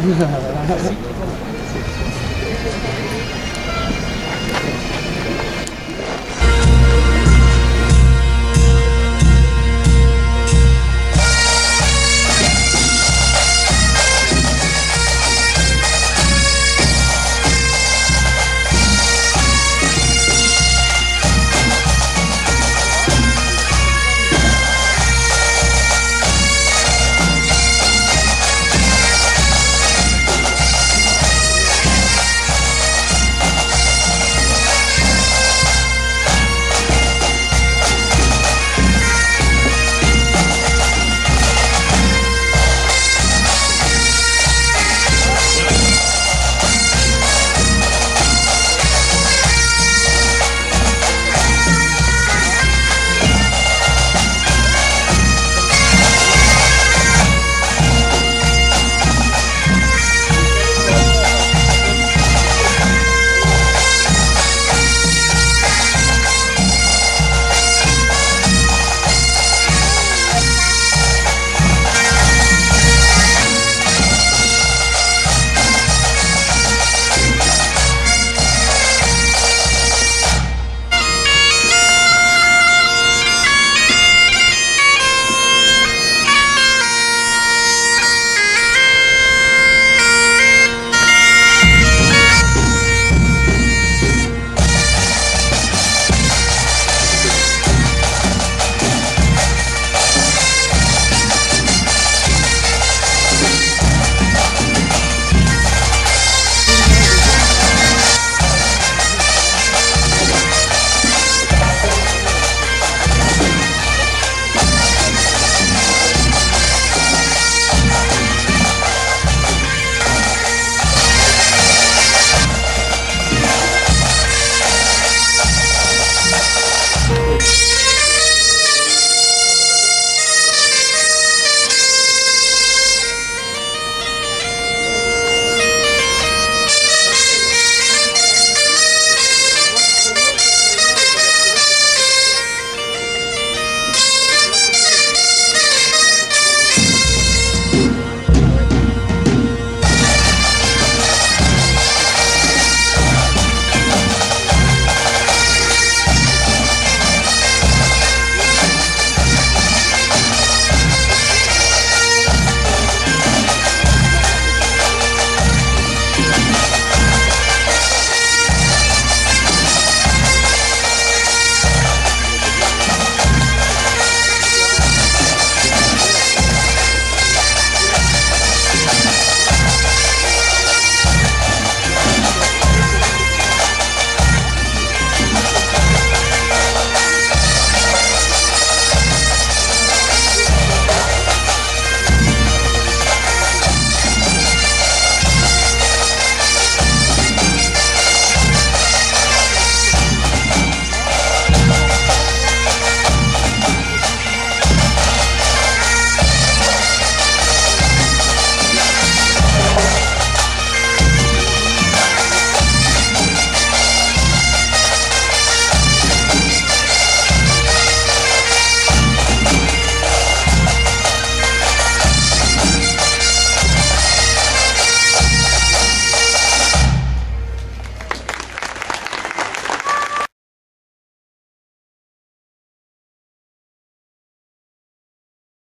Yeah.